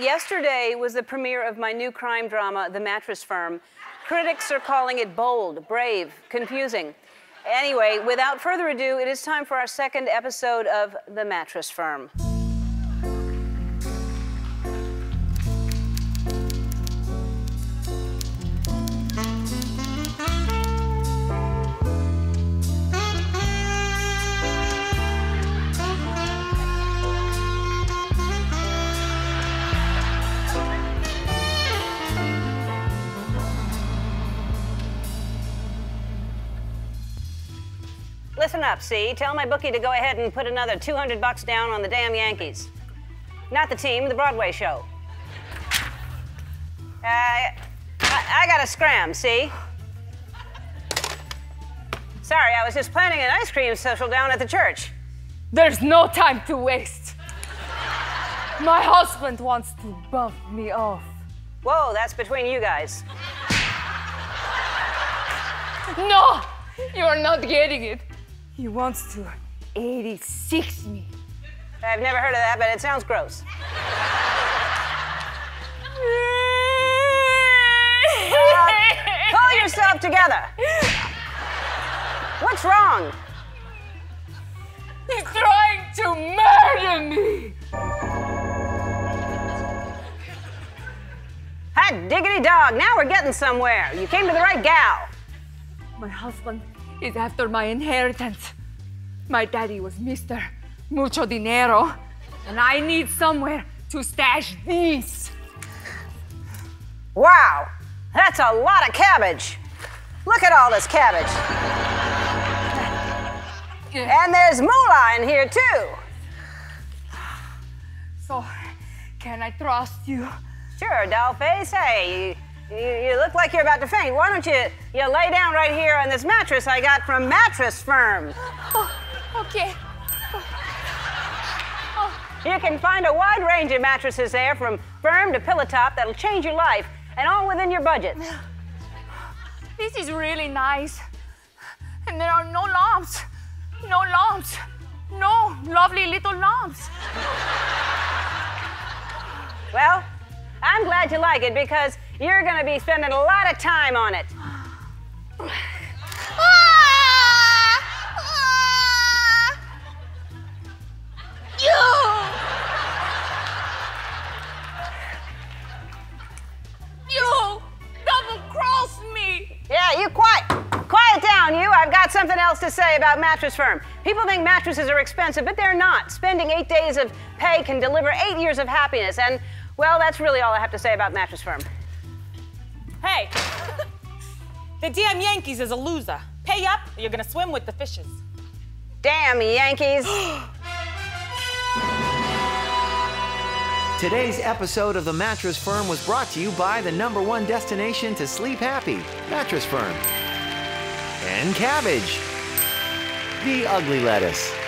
yesterday was the premiere of my new crime drama, The Mattress Firm. Critics are calling it bold, brave, confusing. Anyway, without further ado, it is time for our second episode of The Mattress Firm. Listen up, see? Tell my bookie to go ahead and put another 200 bucks down on the damn Yankees. Not the team, the Broadway show. Uh, I, I got a scram, see? Sorry, I was just planning an ice cream social down at the church. There's no time to waste. My husband wants to bump me off. Whoa, that's between you guys. No, you're not getting it. He wants to 86 me. I've never heard of that, but it sounds gross. Uh, pull yourself together. What's wrong? He's trying to murder me. Hot diggity dog, now we're getting somewhere. You came to the right gal. My husband is after my inheritance. My daddy was Mr. Mucho Dinero, and I need somewhere to stash these. Wow, that's a lot of cabbage. Look at all this cabbage. And there's moolah in here too. So, can I trust you? Sure, dollface. Hey, you, you, look like you're about to faint. Why don't you you lay down right here on this mattress I got from Mattress Firm? Oh, okay. You can find a wide range of mattresses there, from firm to pillow top, that'll change your life, and all within your budget. This is really nice. And there are no lamps. No lamps. No lovely little lamps. Well, I'm glad you like it because you're going to be spending a lot of time on it. You double crossed me. Yeah, you quiet. Quiet down, you. I've got something else to say about Mattress Firm. People think mattresses are expensive, but they're not. Spending eight days of pay can deliver eight years of happiness. And, well, that's really all I have to say about Mattress Firm. Hey, the damn Yankees is a loser. Pay up, or you're gonna swim with the fishes. Damn, Yankees. Today's episode of The Mattress Firm was brought to you by the number one destination to sleep happy, Mattress Firm. And Cabbage, the ugly lettuce.